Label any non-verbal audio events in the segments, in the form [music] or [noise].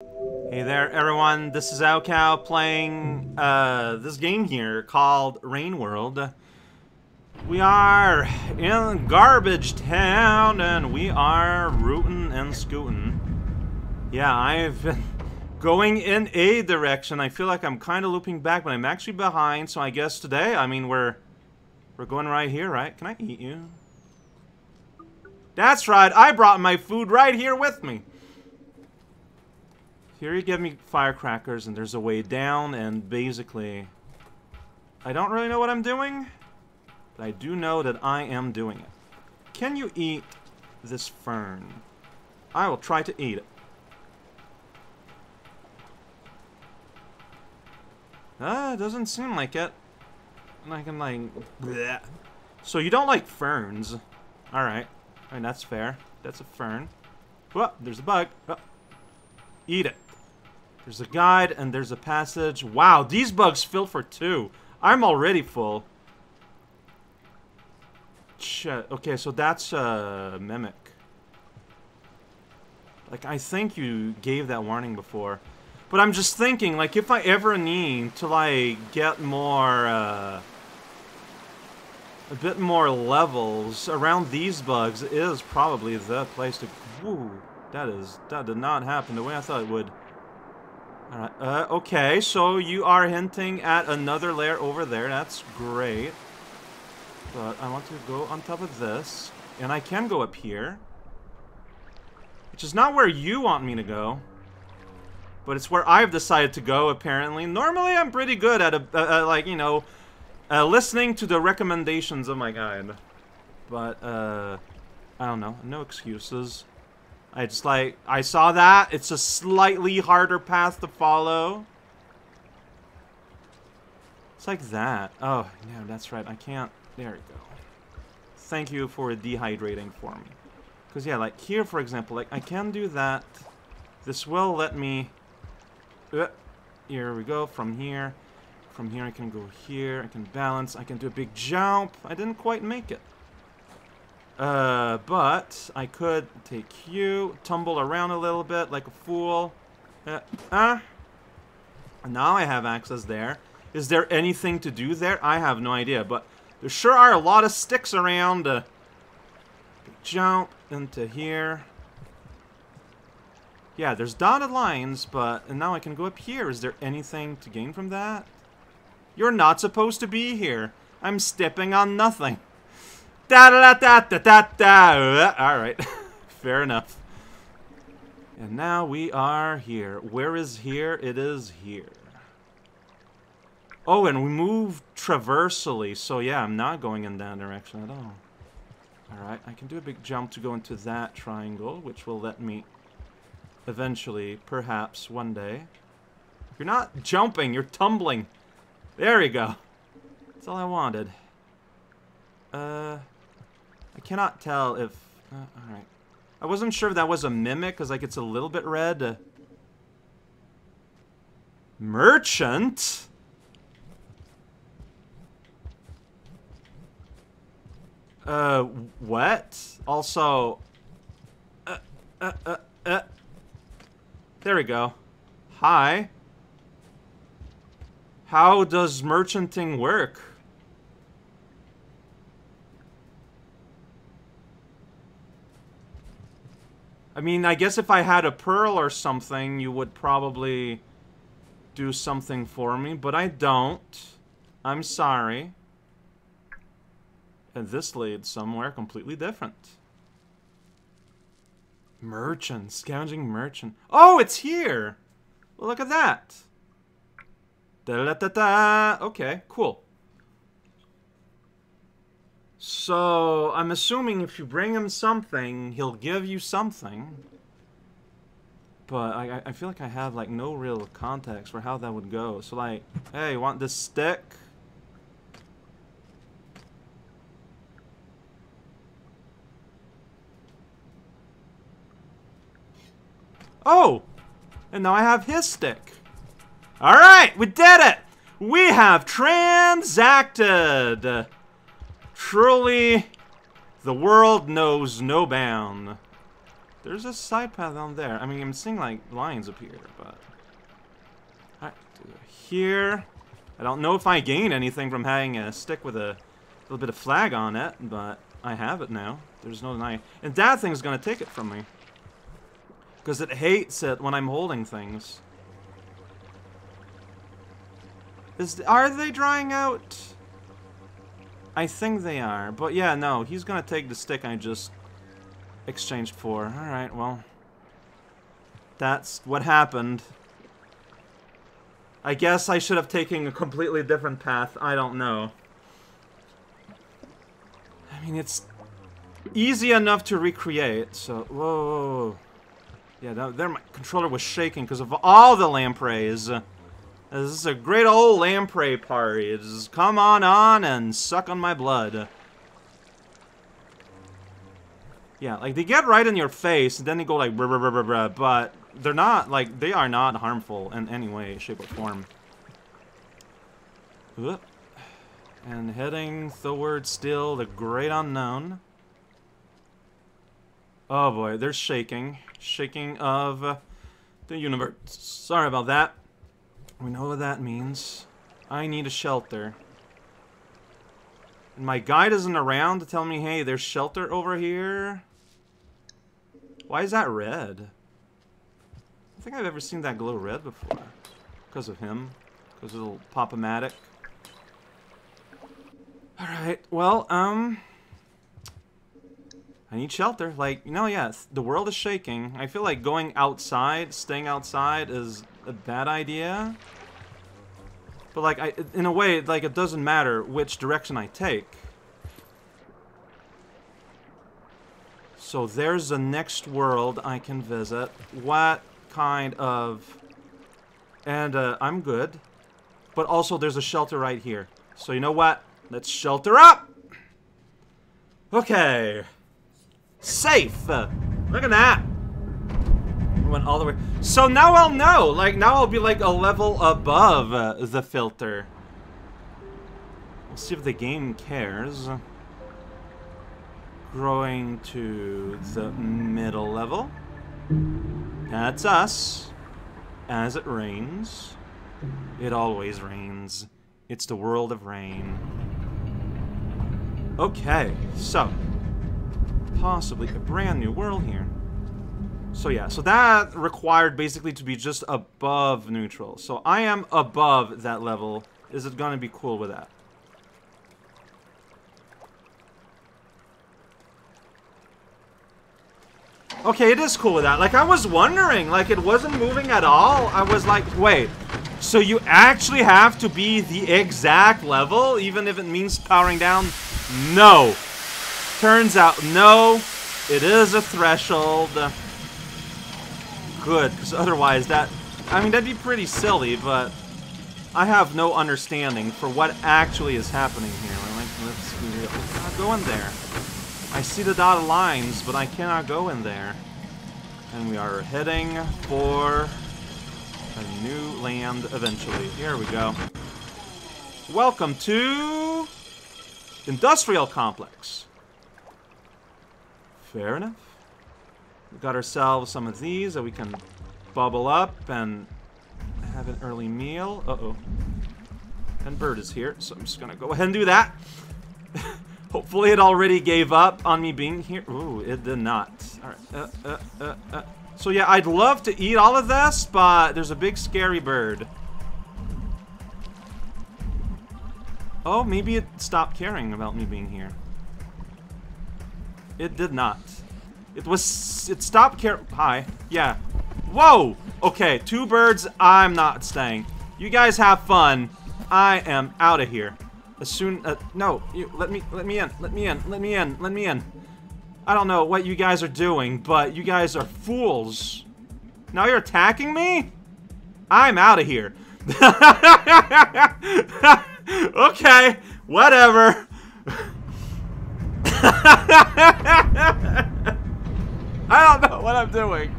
Hey there, everyone. This is raocow playing uh, this game here called Rain World. We are in Garbage Town, and we are rootin' and scootin'. Yeah, I've been [laughs] going in a direction. I feel like I'm kind of looping back, but I'm actually behind. So I guess today, I mean, we're we're going right here, right? Can I eat you? That's right. I brought my food right here with me. Here you give me firecrackers, and there's a way down, and basically... I don't really know what I'm doing, but I do know that I am doing it. Can you eat this fern? I will try to eat it. Ah, uh, doesn't seem like it. And I can, like... Bleh. So you don't like ferns. Alright. I mean, that's fair. That's a fern. Whoa, there's a bug. Oh. Eat it. There's a guide and there's a passage. Wow, these bugs fill for two. I'm already full. Shit. Okay, so that's a uh, mimic. Like, I think you gave that warning before. But I'm just thinking, like, if I ever need to, like, get more, uh... A bit more levels around these bugs is probably the place to... Woo! That is... That did not happen the way I thought it would. Alright, uh, okay, so you are hinting at another layer over there. That's great. But I want to go on top of this. And I can go up here. Which is not where you want me to go. But it's where I've decided to go, apparently. Normally, I'm pretty good at, a, uh, uh, like, you know, uh, listening to the recommendations of my guide. But, uh, I don't know. No excuses. I just like, I saw that. It's a slightly harder path to follow. It's like that. Oh, no, that's right. I can't. There we go. Thank you for dehydrating for me. Because, yeah, like here, for example, like I can do that. This will let me... Uh, here we go, from here. From here I can go here, I can balance, I can do a big jump. I didn't quite make it. Uh, but I could take you, tumble around a little bit like a fool. Uh, uh, now I have access there. Is there anything to do there? I have no idea, but there sure are a lot of sticks around. Uh, jump into here. Yeah, there's dotted lines, but and now I can go up here. Is there anything to gain from that? You're not supposed to be here. I'm stepping on nothing. Da da da da da da da. All right, [laughs] fair enough. And now we are here. Where is here? It is here. Oh, and we move traversally, so yeah, I'm not going in that direction at all. Alright, I can do a big jump to go into that triangle, which will let me eventually, perhaps, one day. You're not jumping, you're tumbling. There you go. That's all I wanted. Uh, I cannot tell if... Uh, Alright. I wasn't sure if that was a mimic, because like it's a little bit red. Uh, merchant? Uh, what? Also... Uh, uh, uh, uh. There we go. Hi. How does merchanting work? I mean, I guess if I had a pearl or something, you would probably do something for me, but I don't. I'm sorry. And this leads somewhere completely different. Merchant, scavenging merchant. Oh, it's here! Well, look at that. Da da da da. Okay, cool. So, I'm assuming if you bring him something, he'll give you something. But I, I feel like I have, like, no real context for how that would go. So, like, hey, want this stick? Oh! And now I have his stick. Alright, we did it! We have transacted! Truly, the world knows no bound. There's a side path down there. I mean, I'm seeing, like, lines up here, but... Here. I don't know if I gain anything from having a stick with a little bit of flag on it, but I have it now. There's no denying. And that thing's gonna take it from me. Because it hates it when I'm holding things. Is Are they drying out? I think they are. But yeah, no, he's gonna take the stick I just exchanged for. Alright, well. That's what happened. I guess I should have taken a completely different path. I don't know. I mean, it's easy enough to recreate, so... Whoa. Yeah, that, there my controller was shaking because of all the lampreys. This is a great old lamprey party. Just come on on and suck on my blood. Yeah, like, they get right in your face, and then they go like, bruh, bruh, bruh, bruh, but they're not, like, they are not harmful in any way, shape, or form. And heading toward still the great unknown. Oh boy, they're shaking. Shaking of the universe. Sorry about that. We know what that means. I need a shelter. And my guide isn't around to tell me, hey, there's shelter over here. Why is that red? I think I've ever seen that glow red before. Because of him. Because of little Pop-O-Matic. Alright, well, um... I need shelter. Like, you know, yes, the world is shaking. I feel like going outside, staying outside is a bad idea. But, like, I, in a way, like, it doesn't matter which direction I take. So there's the next world I can visit. What kind of... And uh, I'm good. But also there's a shelter right here. So you know what? Let's shelter up! Okay. Safe! Look at that! Went all the way. So now I'll know. Like, now I'll be like a level above uh, the filter. We'll see if the game cares growing to the middle level. That's us. As it rains. It always rains. It's the world of rain. Okay, so. Possibly a brand new world here. So yeah, so that required basically to be just above neutral. So I am above that level. Is it gonna be cool with that? Okay, it is cool with that. Like, I was wondering, like, it wasn't moving at all. I was like, wait, so you actually have to be the exact level, even if it means powering down? No. Turns out, no, it is a threshold. Good, because otherwise that, I mean, that'd be pretty silly, but I have no understanding for what actually is happening here. Like, let's, let's go in there. I see the dotted lines, but I cannot go in there. And we are heading for a new land eventually. Here we go. Welcome to Industrial Complex. Fair enough. We got ourselves some of these that we can bubble up and have an early meal. Uh-oh. And Bird is here, so I'm just gonna go ahead and do that. [laughs] Hopefully it already gave up on me being here. Ooh, it did not. Alright, uh, uh, uh, uh. So yeah, I'd love to eat all of this, but there's a big scary bird. Oh, maybe it stopped caring about me being here. It did not. It was... It stopped care... Hi. Yeah. Whoa! Okay, two birds. I'm not staying. You guys have fun. I am out of here. As soon, uh, no, you, let me, let me in, let me in, let me in, let me in. I don't know what you guys are doing, but you guys are fools. Now you're attacking me? I'm out of here. [laughs] okay, whatever. [laughs] [laughs] I don't know what I'm doing,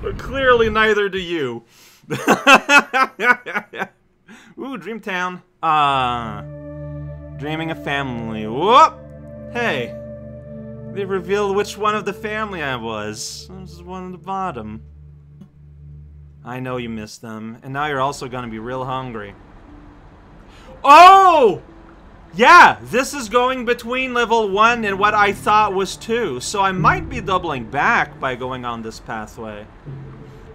but clearly neither do you. [laughs] Ooh, Dreamtown. Uh... Dreaming of family. Whoop! Hey. They revealed which one of the family I was. I was one at the bottom. I know you missed them, and now you're also gonna be real hungry. Oh! Yeah, this is going between level 1 and what I thought was 2, so I might be doubling back by going on this pathway.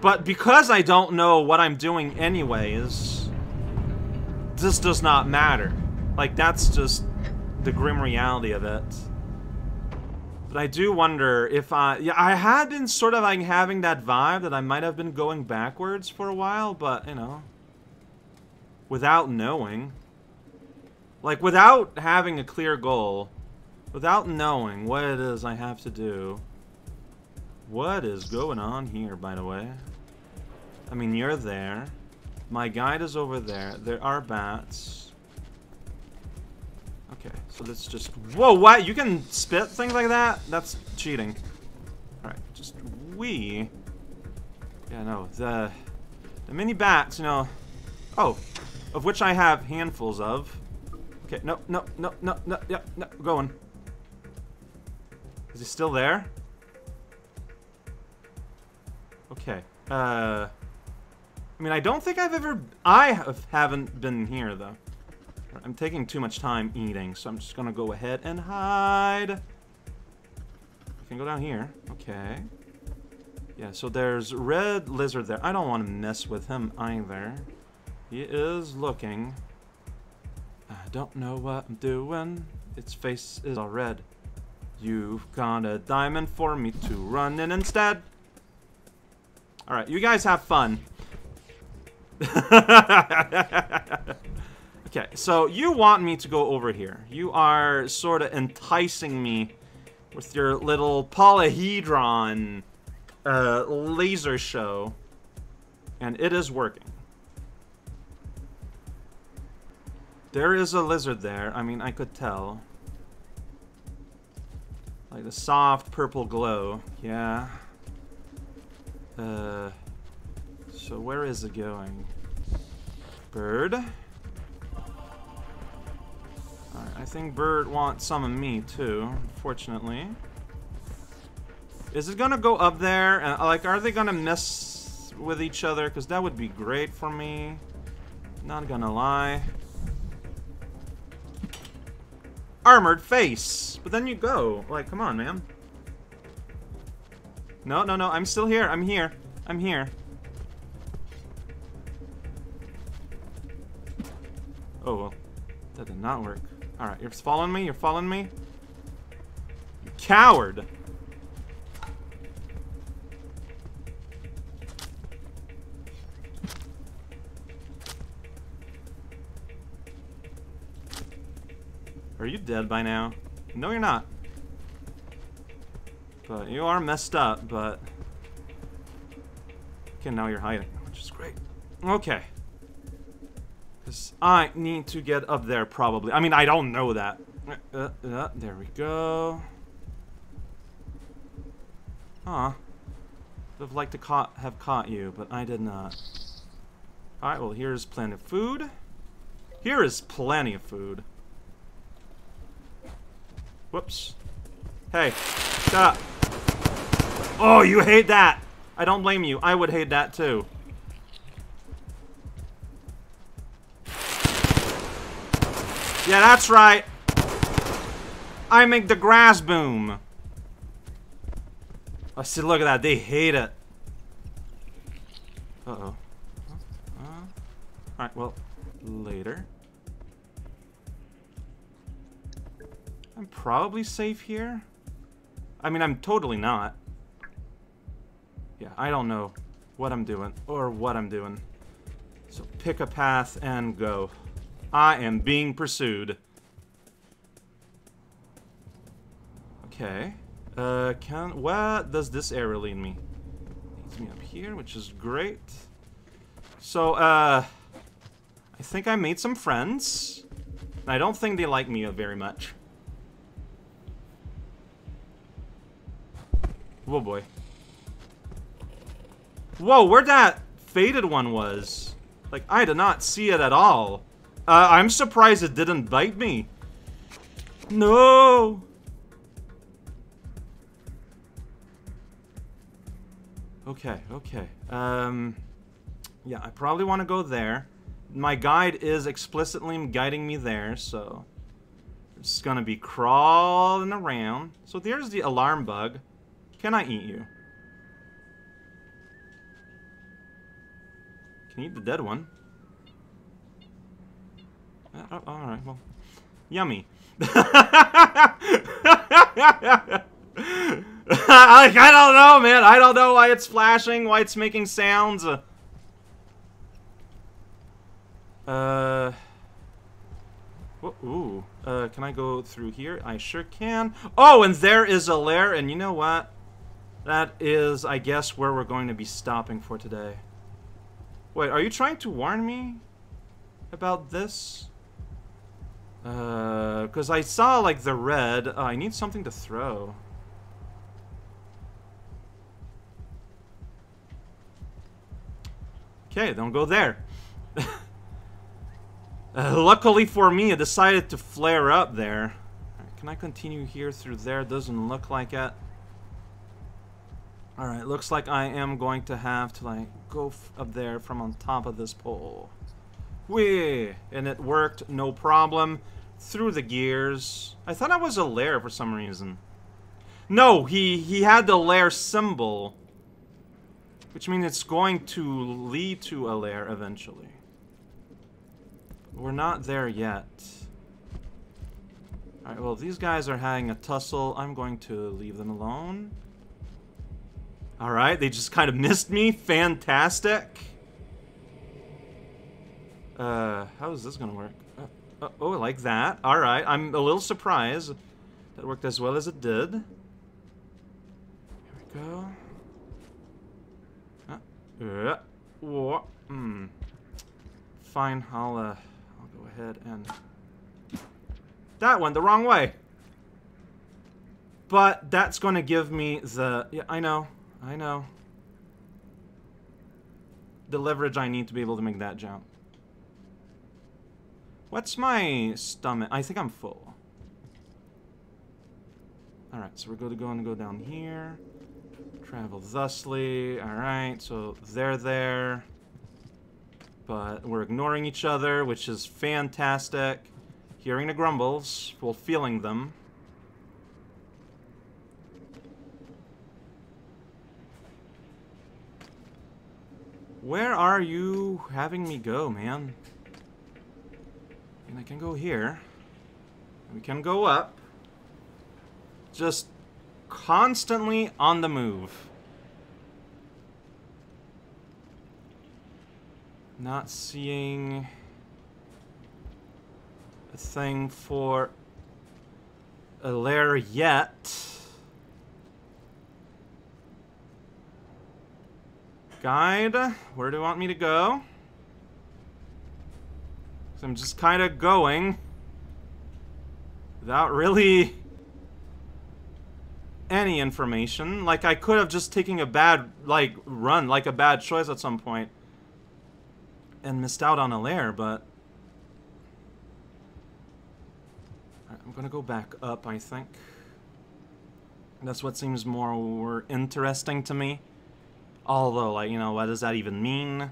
But because I don't know what I'm doing anyways, this does not matter. Like, that's just the grim reality of it. But I do wonder if I... Yeah, I had been sort of like having that vibe that I might have been going backwards for a while, but, you know... Without knowing. Like, without having a clear goal, without knowing what it is I have to do, what is going on here, by the way? I mean, you're there. My guide is over there. There are bats. Okay, so let's just... Whoa, what? You can spit things like that? That's cheating. Alright, just we... Yeah, no, the... The mini bats, you know... Oh, of which I have handfuls of. Okay, no, no, no, no, no, yeah, no, going. Is he still there? Okay, uh... I mean, I don't think I've ever... I have, haven't been here, though. I'm taking too much time eating, so I'm just gonna go ahead and hide. I can go down here. Okay. Yeah, so there's red lizard there. I don't want to mess with him either. He is looking. I don't know what I'm doing. Its face is all red. You've got a diamond for me to run in instead. Alright, you guys have fun. [laughs] okay, so you want me to go over here. You are sort of enticing me with your little polyhedron uh, laser show. And it is working. There is a lizard there. I mean, I could tell. Like the soft purple glow. Yeah. Uh, so where is it going? Bird? I think Bird wants some of me too, unfortunately. Is it gonna go up there? And, like, are they gonna mess with each other? Because that would be great for me. Not gonna lie armored face. But then you go. Like, come on, man. No, no, no. I'm still here. I'm here. I'm here. Oh, well. That did not work. Alright, you're following me? You're following me? You coward! Are you dead by now? No, you're not. But you are messed up, but... Okay, now you're hiding, which is great. Okay. Because I need to get up there, probably. I mean, I don't know that. Uh, uh, there we go. Huh. Would have liked to caught, have caught you, but I did not. Alright, well, here's plenty of food. Here is plenty of food. Whoops. Hey, shut up. Oh, you hate that. I don't blame you. I would hate that too. Yeah, that's right. I make the grass boom. I oh, see, look at that. They hate it. Uh-oh. Uh, Alright, well, later. I'm probably safe here. I mean, I'm totally not. Yeah, I don't know what I'm doing or what I'm doing. So pick a path and go. I am being pursued. Okay. Uh, can... Where does this area lead me? Leads me up here, which is great. So, uh... I think I made some friends. I don't think they like me very much. Whoa, boy. Whoa, where that faded one was. Like, I did not see it at all. Uh, I'm surprised it didn't bite me. No! Okay, okay. Um, yeah, I probably want to go there. My guide is explicitly guiding me there, so... It's gonna be crawling around. So there's the alarm bug. Can I eat you? Can eat the dead one. Uh, oh, Alright, well. Yummy. [laughs] I, I don't know, man. I don't know why it's flashing, why it's making sounds. Uh... Ooh. Uh, can I go through here? I sure can. Oh, and there is a lair, and you know what? That is, I guess, where we're going to be stopping for today. Wait, are you trying to warn me about this? Uh, because I saw, like, the red. Uh, I need something to throw. Okay, don't go there. [laughs] uh, luckily for me, it decided to flare up there. Right, can I continue here through there? Doesn't look like it. Alright, looks like I am going to have to, like, go up there from on top of this pole. Whee! And it worked, no problem. Through the gears. I thought I was a lair for some reason. No, he, he had the lair symbol. Which means it's going to lead to a lair eventually. We're not there yet. Alright, well, these guys are having a tussle. I'm going to leave them alone. Alright, they just kind of missed me. Fantastic. Uh, how is this gonna work? Uh, uh, oh, like that. Alright, I'm a little surprised that worked as well as it did. Here we go. Uh, uh, hmm. Fine, I'll, uh, I'll go ahead and... That went the wrong way! But that's gonna give me the... Yeah, I know. I know. The leverage I need to be able to make that jump. What's my stomach? I think I'm full. Alright, so we're going to go and go down here. Travel thusly. Alright, so they're there. But we're ignoring each other, which is fantastic. Hearing the grumbles, while feeling them. Where are you having me go, man? And I can go here. We can go up. Just constantly on the move. Not seeing a thing for a lair yet. Guide, where do you want me to go? So I'm just kind of going without really any information. Like, I could have just taken a bad, like, run, like a bad choice at some point and missed out on a lair, but... I'm gonna go back up, I think. That's what seems more interesting to me. Although, like, you know, what does that even mean?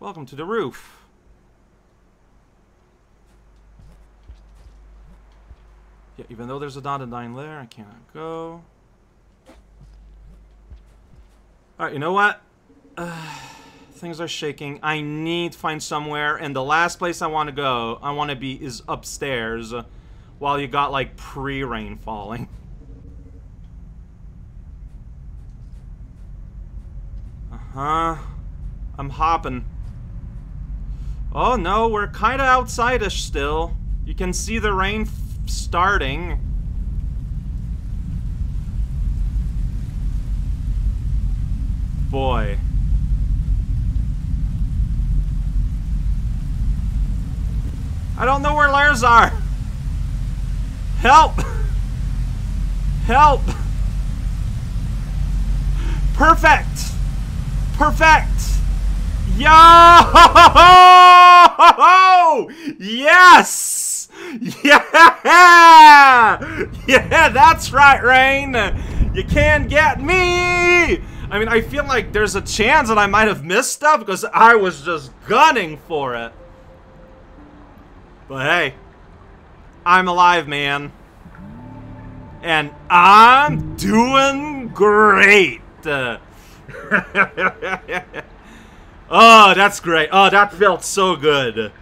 Welcome to the roof. Yeah, even though there's a dotted line there, I cannot go. Alright, you know what? Uh, [sighs] things are shaking. I need to find somewhere, and the last place I want to go, I want to be, is upstairs, while you got, like, pre-rain falling. [laughs] Uh-huh. I'm hopping. Oh no, we're kind of outside-ish still. You can see the rain starting. Boy. I don't know where lairs are. Help! [laughs] Help! [laughs] Perfect! Perfect! Yo! [laughs] Yes! Yeah! [laughs] Yeah, that's right, Rain! You can't get me! I mean, I feel like there's a chance that I might have missed stuff because I was just gunning for it. But hey, I'm alive, man. And I'm doing great. Uh, [laughs] oh, that's great. Oh, that felt so good.